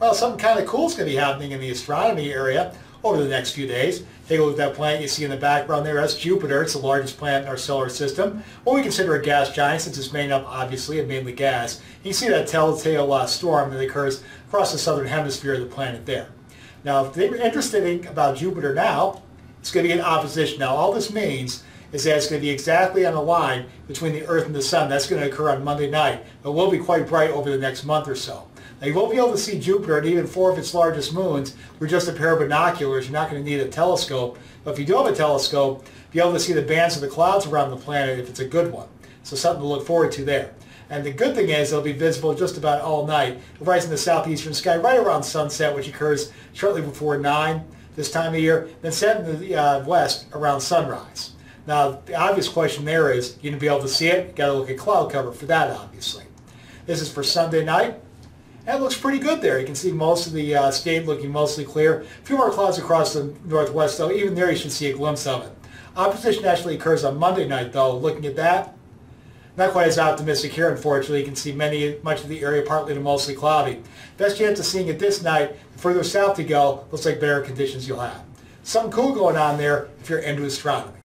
Well, something kind of cool is going to be happening in the astronomy area over the next few days. Take a look at that planet you see in the background there. That's Jupiter. It's the largest planet in our solar system. What we consider a gas giant since it's made up, obviously, of mainly gas. You see that telltale uh, storm that occurs across the southern hemisphere of the planet there. Now, if they're interested in, about Jupiter now, it's going to be in opposition. Now, all this means is that it's going to be exactly on the line between the Earth and the Sun. That's going to occur on Monday night. It will be quite bright over the next month or so. Now, you won't be able to see Jupiter and even four of its largest moons with just a pair of binoculars. You're not going to need a telescope. But if you do have a telescope, be able to see the bands of the clouds around the planet if it's a good one. So something to look forward to there. And the good thing is it'll be visible just about all night. It'll rise in the southeastern sky right around sunset, which occurs shortly before 9 this time of year, then set in the uh, west around sunrise. Now, the obvious question there is, you going to be able to see it? You've got to look at cloud cover for that, obviously. This is for Sunday night. It looks pretty good there. You can see most of the uh, state looking mostly clear. A few more clouds across the northwest, though. Even there you should see a glimpse of it. Opposition actually occurs on Monday night, though. Looking at that, not quite as optimistic here, unfortunately. You can see many, much of the area partly to mostly cloudy. Best chance of seeing it this night, the further south you go, looks like better conditions you'll have. Something cool going on there if you're into astronomy.